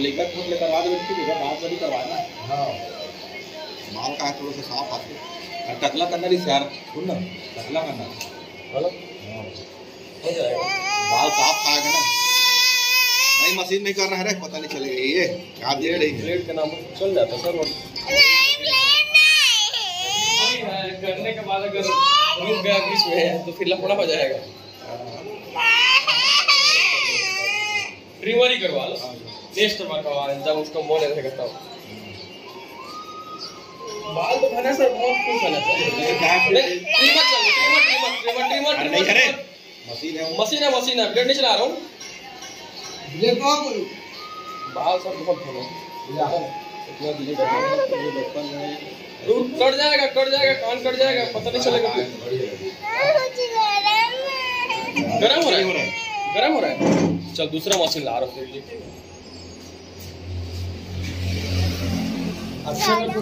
लेकर खुद ले करवाना। हाँ। माल का थोड़ा तो सा साफ़ आते और करना नहीं सुन ना। टकला करना। बोलो हाँ। बाल साफ़ खाएगा ना। नहीं मशीन नहीं कर रहा है रे पता नहीं चलेगा ये। क्या दे रही। ब्लेड के नाम चल जाता सर वो करने के बाद अगर रुक गया बीच में तो फिर लफड़ा हो जाएगा। ट्रिमर ही करवा लो। नेक्स्ट बार करवा जब उसको मोने रहेगा तब बाल तो खाना सर बहुत कुछ खाना चाहिए ट्रिमर चाहिए ट्रिमर ट्रिमर ट्रिमर ट्रिमर नहीं करे। मशीन है मशीन है मशीन है ब्लेड नहीं चला रहा हूँ। ये कौन बोली। बाल सब बहुत इतना दीजिए बचपन में कट जाएगा कट जाएगा कान कट जाएगा पता नहीं चलेगा गरम हो रहा है? गरम हो रहा है। चल दूसरा मशीन ला रहा हूँ तेरे लिए अच्छा तो